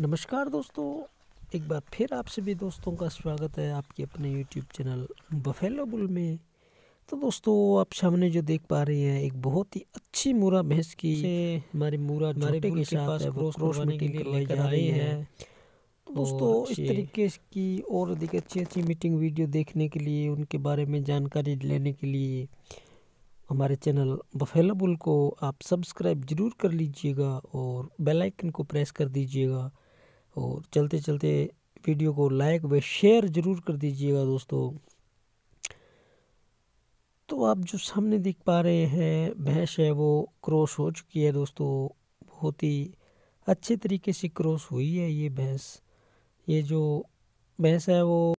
नमस्कार दोस्तों एक बार फिर आप सभी दोस्तों का स्वागत है आपके अपने यूट्यूब चैनल बफेलो बुल में। तो दोस्तों आप सामने जो देख पा रहे हैं एक बहुत ही अच्छी मूरा भैंस की हमारी मूरा हमारे के साथ क्रॉस क्रॉस मीटिंग जा रही है। तो दोस्तों इस तरीके की और अधिक अच्छी अच्छी मीटिंग वीडियो देखने के लिए उनके बारे में जानकारी लेने के लिए हमारे चैनल बफेला बुल को आप सब्सक्राइब ज़रूर कर लीजिएगा और बेल आइकन को प्रेस कर दीजिएगा। और चलते चलते वीडियो को लाइक व शेयर ज़रूर कर दीजिएगा दोस्तों। तो आप जो सामने दिख पा रहे हैं, भैंस है वो क्रॉस हो चुकी है दोस्तों। बहुत ही अच्छे तरीके से क्रॉस हुई है ये भैंस। ये जो भैंस है वो